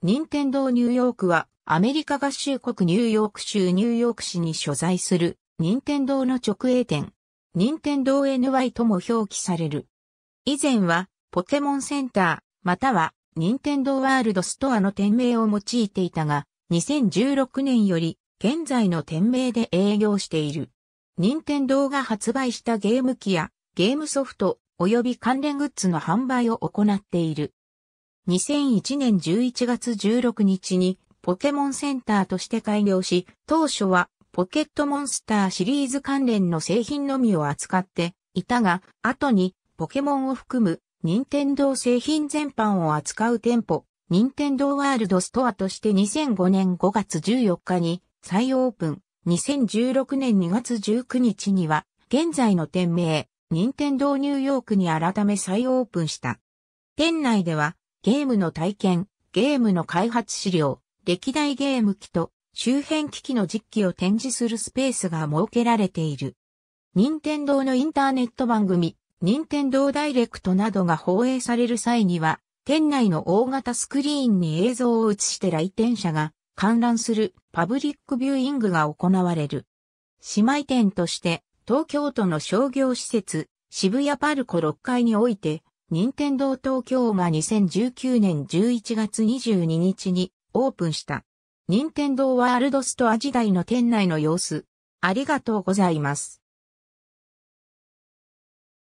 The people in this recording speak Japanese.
任天堂ニューヨークはアメリカ合衆国ニューヨーク州ニューヨーク市に所在する任天堂の直営店。任天堂 NY とも表記される。以前はポケモンセンターまたは任天堂ワールドストアの店名を用いていたが2016年より現在の店名で営業している。任天堂が発売したゲーム機やゲームソフト及び関連グッズの販売を行っている。2001年11月16日にポケモンセンターとして開業し、当初はポケットモンスターシリーズ関連の製品のみを扱っていたが、後にポケモンを含む任天堂製品全般を扱う店舗、任天堂ワールドストアとして2005年5月14日に再オープン、2016年2月19日には現在の店名、任天堂ニューヨークに改め再オープンした。店内ではゲームの体験、ゲームの開発資料、歴代ゲーム機と周辺機器の実機を展示するスペースが設けられている。任天堂のインターネット番組、任天堂ダイレクトなどが放映される際には、店内の大型スクリーンに映像を映して来店者が観覧するパブリックビューイングが行われる。姉妹店として東京都の商業施設渋谷パルコ6階において任天堂東京が2019年11月22日にオープンした。任天堂ワールドストア時代の店内の様子。ありがとうございます。